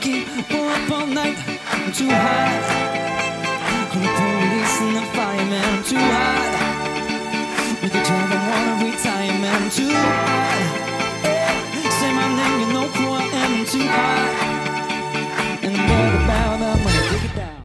keep up all night. I'm too high.